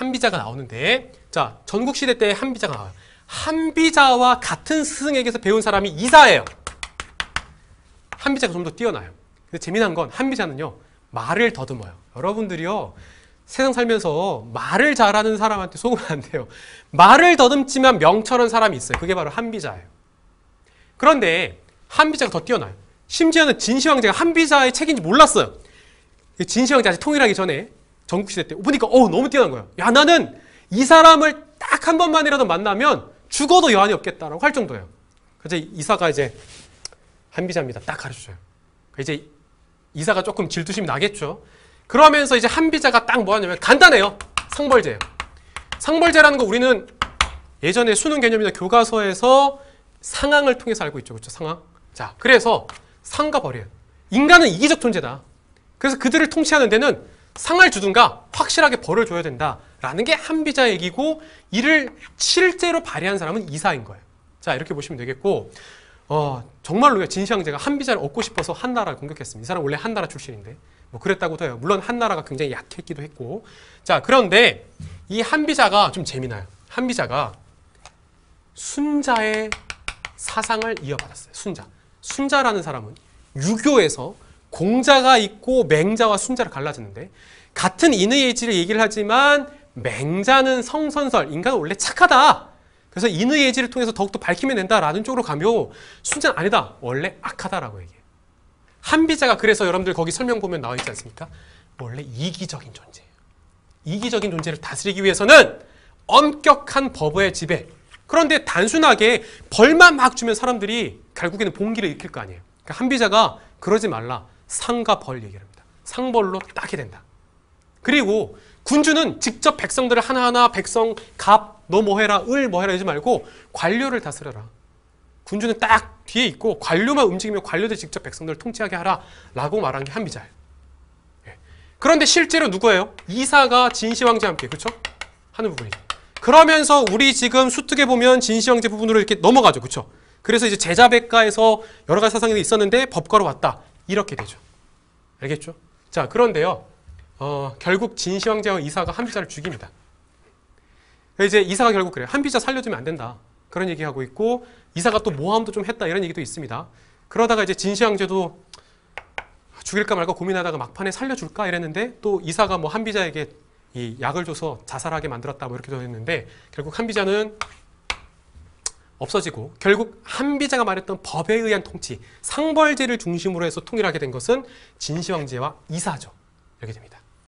한비자가 나오는데 자 전국시대 때 한비자가 나와요. 한비자와 같은 스승에게서 배운 사람이 이사예요. 한비자가 좀 더 뛰어나요. 근데 재미난 건 한비자는요 말을 더듬어요. 여러분들이요 세상 살면서 말을 잘하는 사람한테 속으면 안 돼요. 말을 더듬지만 명철한 사람이 있어요. 그게 바로 한비자예요. 그런데 한비자가 더 뛰어나요. 심지어는 진시황제가 한비자의 책인지 몰랐어요. 진시황제 아직 통일하기 전에 전국시대 때 보니까 어 너무 뛰어난 거예요. 야 나는 이 사람을 딱 한 번만이라도 만나면 죽어도 여한이 없겠다라고 할 정도예요. 그래서 이사가 이제 한비자입니다. 딱 가르쳐줘요. 이제 이사가 조금 질투심이 나겠죠. 그러면서 이제 한비자가 딱 뭐 하냐면 간단해요. 상벌제예요. 상벌제라는 거 우리는 예전에 수능 개념이나 교과서에서 상황을 통해서 알고 있죠. 그렇죠? 상황. 자, 그래서 상과 벌이에요. 인간은 이기적 존재다. 그래서 그들을 통치하는 데는 상을 주든가 확실하게 벌을 줘야 된다라는 게 한비자 얘기고 이를 실제로 발휘한 사람은 이사인 거예요. 자, 이렇게 보시면 되겠고 어, 정말로요. 진시황제가 한비자를 얻고 싶어서 한나라를 공격했습니다. 이 사람 원래 한나라 출신인데 뭐 그랬다고도 해요. 물론 한나라가 굉장히 약했기도 했고 자, 그런데 이 한비자가 좀 재미나요. 한비자가 순자의 사상을 이어받았어요. 순자. 순자라는 사람은 유교에서 공자가 있고 맹자와 순자를 갈라졌는데 같은 인의 예지를 얘기를 하지만 맹자는 성선설, 인간은 원래 착하다. 그래서 인의 예지를 통해서 더욱더 밝히면 된다라는 쪽으로 가며 순자는 아니다. 원래 악하다라고 얘기해요. 한비자가 그래서 여러분들 거기 설명 보면 나와 있지 않습니까? 원래 이기적인 존재예요. 이기적인 존재를 다스리기 위해서는 엄격한 법의 지배. 그런데 단순하게 벌만 막 주면 사람들이 결국에는 봉기를 일으킬 거 아니에요. 그러니까 한비자가 그러지 말라. 상과 벌 얘기를 합니다. 상벌로 따게 된다. 그리고 군주는 직접 백성들을 하나하나 백성 갑, 너 뭐해라, 을 뭐해라 이러지 말고 관료를 다스려라. 군주는 딱 뒤에 있고 관료만 움직이면 관료들이 직접 백성들을 통치하게 하라 라고 말한 게 한비자예요. 예. 그런데 실제로 누구예요? 이사가 진시황제 함께 그렇죠? 하는 부분이죠. 그러면서 우리 지금 수특에 보면 진시황제 부분으로 이렇게 넘어가죠. 그렇죠? 그래서 이제 제자백가에서 여러 가지 사상이 있었는데 법과로 왔다. 이렇게 되죠. 알겠죠? 자, 그런데요. 어, 결국 진시황제와 이사가 한비자를 죽입니다. 이제 이사가 결국 그래요. 한비자 살려주면 안 된다. 그런 얘기하고 있고 이사가 또 모함도 좀 했다 이런 얘기도 있습니다. 그러다가 이제 진시황제도 죽일까 말까 고민하다가 막판에 살려줄까 이랬는데 또 이사가 뭐 한비자에게 이 약을 줘서 자살하게 만들었다 뭐 이렇게 되었는데 결국 한비자는 없어지고 결국 한비자가 말했던 법에 의한 통치 상벌제를 중심으로 해서 통일하게 된 것은 진시황제와 이사죠. 이렇게 됩니다.